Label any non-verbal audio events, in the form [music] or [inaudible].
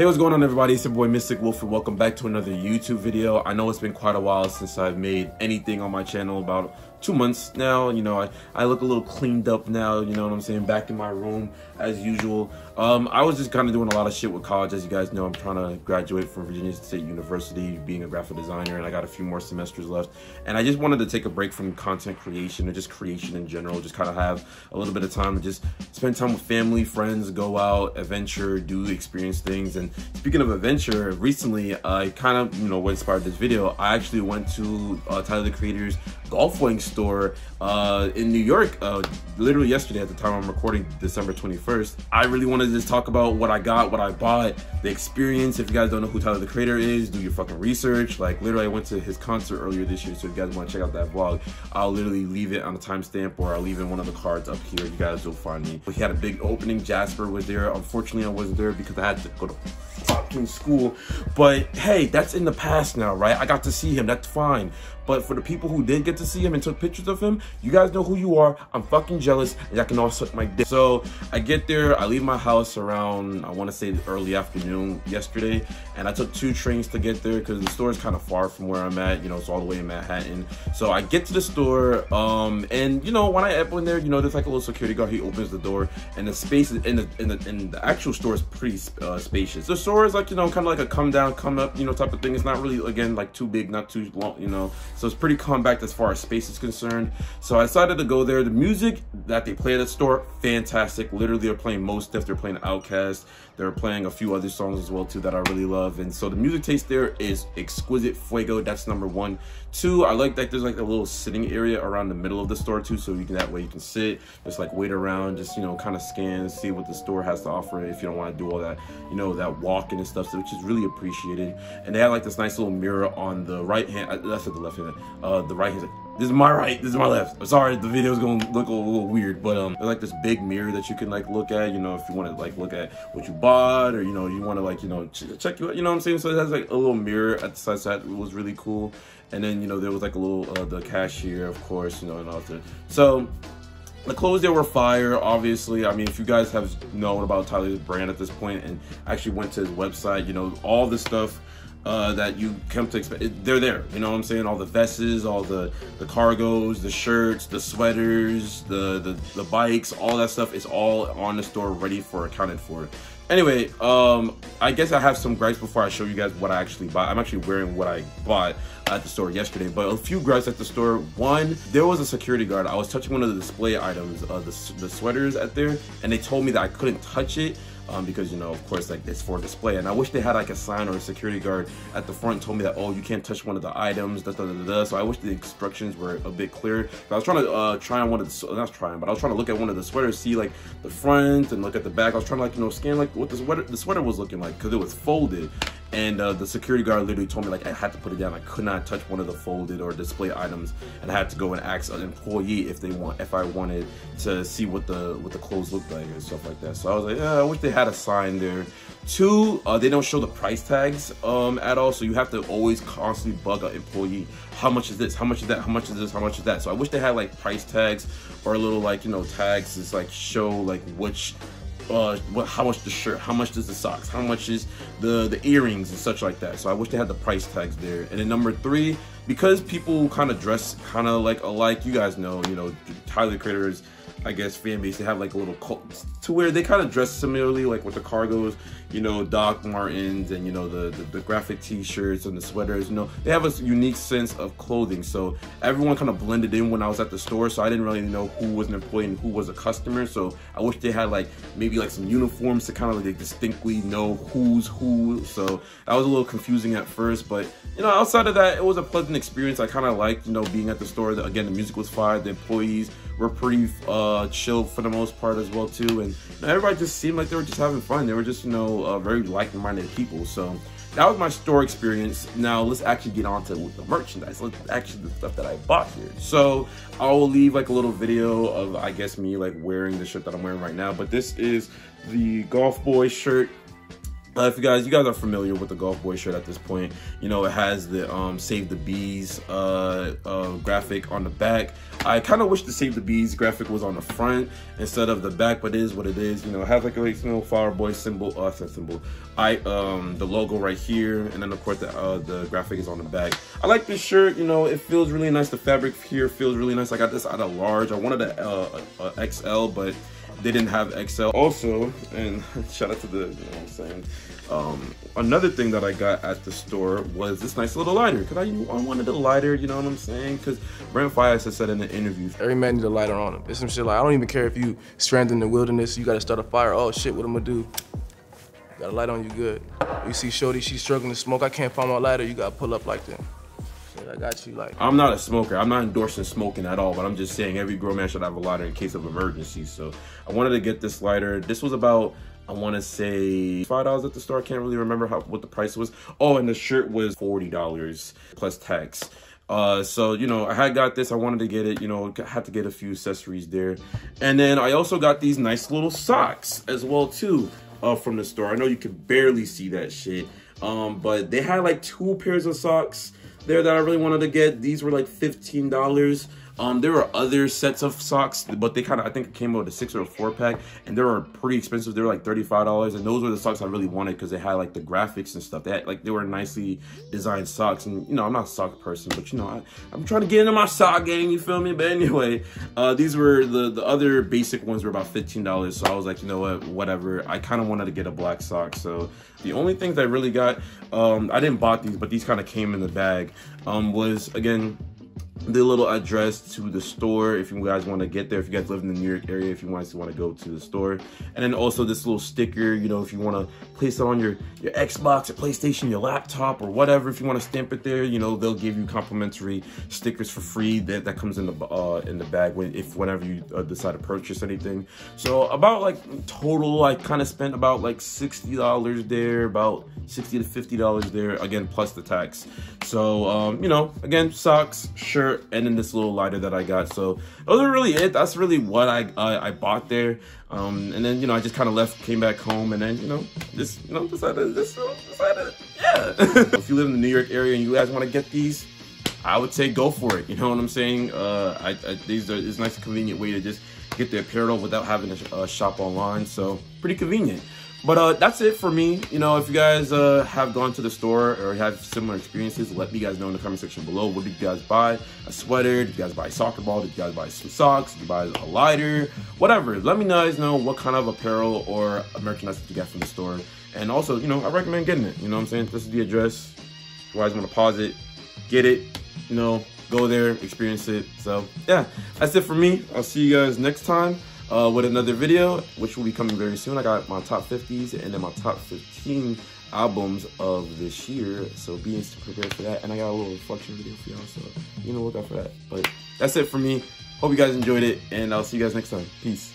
Hey, what's going on everybody? It's your boy Mystic Wolf and welcome back to another YouTube video. I know it's been quite a while since I've made anything on my channel, about two months now. You know, I, I look a little cleaned up now, you know what I'm saying? Back in my room as usual. Um, I was just kind of doing a lot of shit with college. As you guys know, I'm trying to graduate from Virginia State University, being a graphic designer, and I got a few more semesters left. And I just wanted to take a break from content creation or just creation in general, just kind of have a little bit of time to just spend time with family, friends, go out, adventure, do experience things. And speaking of adventure, recently I kind of, you know, what inspired this video, I actually went to uh, Tyler the Creator's Golf Wang store uh, in New York uh, literally yesterday at the time I'm recording December 21st. I really wanted to just talk about what I got, what I bought, the experience. If you guys don't know who Tyler the Creator is, do your fucking research. Like literally I went to his concert earlier this year, so if you guys want to check out that vlog, I'll literally leave it on a timestamp or I'll leave in one of the cards up here. You guys will find me. But he had a big opening. Jasper was there. Unfortunately, I wasn't there because I had to go to fucking school. But hey, that's in the past now, right? I got to see him. That's fine. But for the people who did get to see him and took pictures of him, you guys know who you are. I'm fucking jealous and I can all suck my dick. So I get there, I leave my house around, I want to say early afternoon yesterday. And I took two trains to get there because the store is kind of far from where I'm at. You know, it's all the way in Manhattan. So I get to the store um, and, you know, when I in there, you know, there's like a little security guard. He opens the door and the space in the, in the, in the actual store is pretty uh, spacious. The store is like, you know, kind of like a come down, come up, you know, type of thing. It's not really, again, like too big, not too long, you know. So it's pretty compact as far as space is concerned. So I decided to go there. The music that they play at the store, fantastic. Literally, they're playing Mos Def, they're playing OutKast, they're playing a few other songs as well too that I really love. And so the music taste there is exquisite fuego. That's number one. Two, I like that there's like a little sitting area around the middle of the store too, so you can that way you can sit, just like wait around, just you know, kind of scan, see what the store has to offer if you don't want to do all that, you know, that walking and stuff, so which is really appreciated. And they have like this nice little mirror on the right hand, uh, that's at the left hand, uh, the right hand. This is my right, this is my left. I'm sorry, the video is gonna look a little weird, but um, like this big mirror that you can like look at, you know, if you want to like look at what you bought or you know, you want to like you know ch check you, out, you know what I'm saying. So it has like a little mirror at the side that was really cool. And then you know there was like a little uh, the cashier, of course, you know, and all that. So the clothes there were fire, obviously. I mean, if you guys have known about Tyler's brand at this point and actually went to his website, you know, all the stuff uh, that you come to expect. They're there. You know what I'm saying? All the vests, all the the cargos, the shirts, the sweaters, the the, the bikes, all that stuff is all on the store, ready for accounted for. Anyway, um, I guess I have some gripes before I show you guys what I actually bought. I'm actually wearing what I bought at the store yesterday, but a few gripes at the store. One, there was a security guard. I was touching one of the display items, uh, the, the sweaters at there, and they told me that I couldn't touch it um, because you know, of course, like it's for display. And I wish they had like a sign or a security guard at the front told me that oh, you can't touch one of the items. Da, da, da, da. So I wish the instructions were a bit clearer. But I was trying to uh, try on one of the not trying, but I was trying to look at one of the sweaters, see like the front and look at the back. I was trying to like you know scan like what the sweater the sweater was looking like because it was folded. And uh, the security guard literally told me like I had to put it down. I could not touch one of the folded or display items, and I had to go and ask an employee if they want if I wanted to see what the what the clothes looked like and stuff like that. So I was like, yeah, I wish they had a sign there. Two, uh, they don't show the price tags um, at all, so you have to always constantly bug an employee. How much is this? How much is that? How much is this? How much is that? So I wish they had like price tags or a little like you know tags to like show like which uh, what, how much the shirt, how much does the socks, how much is the the earrings and such like that. So I wish they had the price tags there. And then number three, because people kind of dress kind of like alike, you guys know, you know, Tyler Creator's, I guess, fan base. They have like a little cult to where they kind of dress similarly, like with the cargos, you know, Doc Martens and, you know, the, the, the graphic t-shirts and the sweaters, you know, they have a unique sense of clothing. So everyone kind of blended in when I was at the store. So I didn't really know who was an employee and who was a customer. So I wish they had like maybe like some uniforms to kind of like distinctly know who's who. So that was a little confusing at first, but you know, outside of that, it was a pleasant experience. I kind of liked, you know, being at the store. Again, the music was fine. The employees were pretty uh, chill for the most part as well too, and everybody just seemed like they were just having fun. They were just you know uh, very like-minded people. So that was my store experience. Now let's actually get on to the merchandise. Let's actually the stuff that I bought here. So I will leave like a little video of I guess me like wearing the shirt that I'm wearing right now. But this is the Golf Boy shirt Uh, if you guys, you guys are familiar with the Golf Boy shirt at this point, you know it has the um, "Save the Bees" uh, uh, graphic on the back. I kind of wish the "Save the Bees" graphic was on the front instead of the back, but it is what it is. You know, it has like a you know, Flower Boy symbol, uh, symbol. I um the logo right here, and then of course the uh, the graphic is on the back. I like this shirt. You know, it feels really nice. The fabric here feels really nice. I got this at a large. I wanted a, uh, a, a XL, but they didn't have XL also and [laughs] shout out to the you know what I'm saying? Um, another thing that I got at the store was this nice little lighter. Because I, I wanted a lighter you know what I'm saying? Because Brent Faiyaz has said in the interview every man needs a lighter on him. It's some shit like I don't even care if you stranded in the wilderness you got to start a fire. Oh shit what I'm gonna do? Got a light on you good. You see Shorty she's struggling to smoke. I can't find my lighter. You gotta pull up like that I got you. Like, I'm not a smoker. I'm not endorsing smoking at all, but I'm just saying every grown man should have a lighter in case of emergency. So I wanted to get this lighter. This was about I want to say five dollars at the store. I can't really remember how what the price was. Oh, and the shirt was forty dollars plus tax. Uh, so you know, I had got this. I wanted to get it. You know, had to get a few accessories there, and then I also got these nice little socks as well too. Uh, from the store. I know you can barely see that shit. Um, but they had like two pairs of socks there that I really wanted to get. These were like $15. Um, there were other sets of socks, but they kind of, I think it came out with a six or a four pack, and they were pretty expensive. They were like $35, and those were the socks I really wanted because they had like the graphics and stuff. They had, like, they were nicely designed socks, and you know, I'm not a sock person, but you know, I, am trying to get into my sock game, you feel me? But anyway, uh, these were, the, the other basic ones were about $15, so I was like, you know what, whatever. I kind of wanted to get a black sock, so the only things I really got, um, I didn't bought these, but these kind of came in the bag, um, was, again, the little address to the store if you guys want to get there if you guys live in the new york area if you guys want to go to the store. And then also this little sticker you know if you want to place it on your your xbox or playstation your laptop or whatever if you want to stamp it there you know they'll give you complimentary stickers for free that that comes in the uh in the bag when if whenever you uh, decide to purchase anything. So about like total i kind of spent about like 60 dollars there about 60 to 50 dollars there again plus the tax. So um you know again socks shirt and then this little lighter that I got. So those are really it. That's really what I I, I bought there. Um, and then you know I just kind of left, came back home, and then you know just you know decided just decided yeah. [laughs] if you live in the New York area and you guys want to get these, I would say go for it. You know what I'm saying? Uh, I, I these are it's a nice convenient way to just get the apparel without having to uh, shop online. So pretty convenient. But uh, that's it for me. You know, if you guys uh, have gone to the store or have similar experiences, let me guys know in the comment section below. What did you guys buy? A sweater? Did you guys buy a soccer ball? Did you guys buy some socks? Did you buy a lighter? Whatever. Let me guys know what kind of apparel or merchandise you got from the store. And also, you know, I recommend getting it. You know what I'm saying? This is the address. If you guys want to pause it, get it, you know, go there, experience it. So, yeah, that's it for me. I'll see you guys next time uh, with another video, which will be coming very soon. I got my top 50s and then my top 15 albums of this year. So be prepared for that. And I got a little reflection video for y'all. So, you know, look out for that. But that's it for me. Hope you guys enjoyed it. And I'll see you guys next time. Peace.